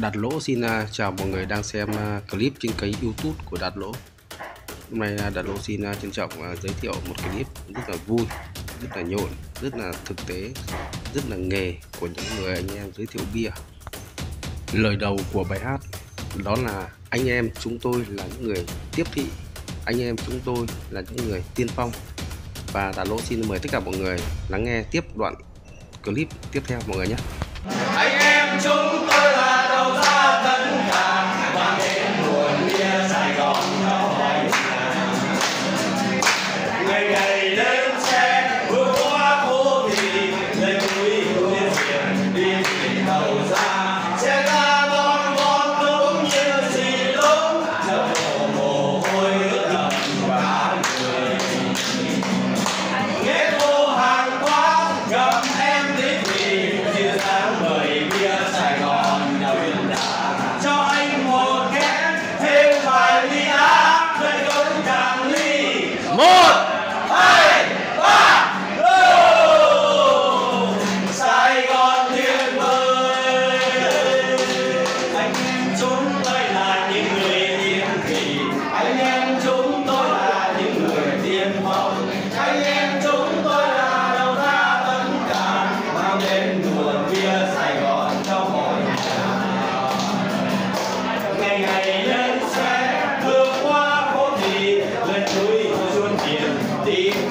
Đạt Lỗ xin à, chào mọi người đang xem à, clip trên kênh YouTube của Đạt Lỗ. Hôm nay à, Đạt Lỗ xin trân trọng giới thiệu một clip rất là vui, rất là nhộn, rất là thực tế, rất là nghề của những người anh em giới thiệu bia. Lời đầu của bài hát đó là anh em chúng tôi là những người tiếp thị, anh em chúng tôi là những người tiên phong. Và Đạt Lỗ xin mời tất cả mọi người lắng nghe tiếp đoạn clip tiếp theo mọi người nhé. Anh em chúng He